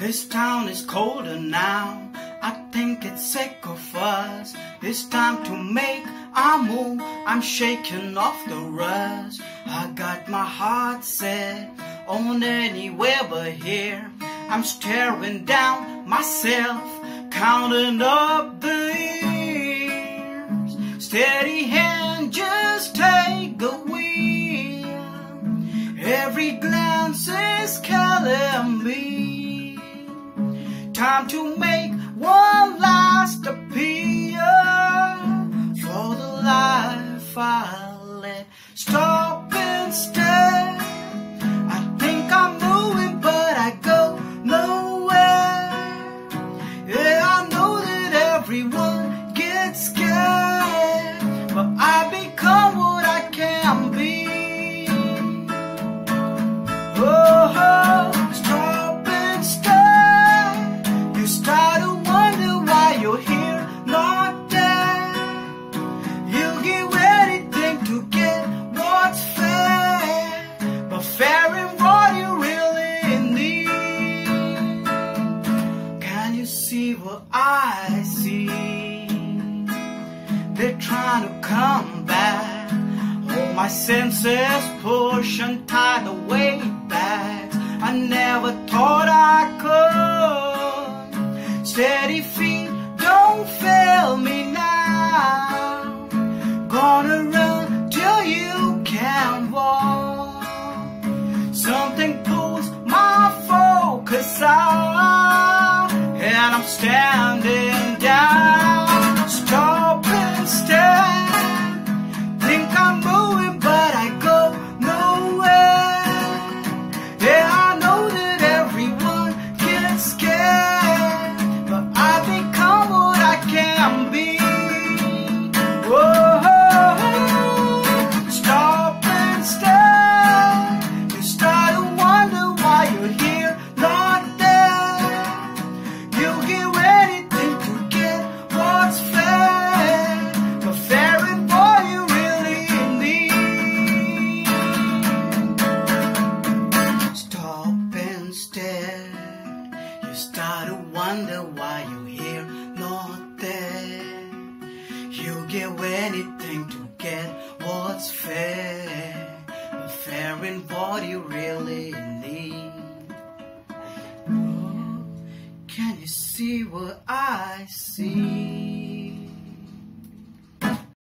This town is colder now. I think it's sick of us. It's time to make a move. I'm shaking off the rust. I got my heart set on anywhere but here. I'm staring down myself, counting up the years. Steady hand, Time to make one last appeal for the life I led. Stop and instead. I think I'm moving, but I go nowhere. Yeah, I know that everyone I see? They're trying to come back. All my senses push and tie the way back. I never thought I could. Steady feet don't fail me now. Gonna and wonder why you're here, not there. You give anything to get what's fair, but fair in what you really need. Oh, Can you see what I see?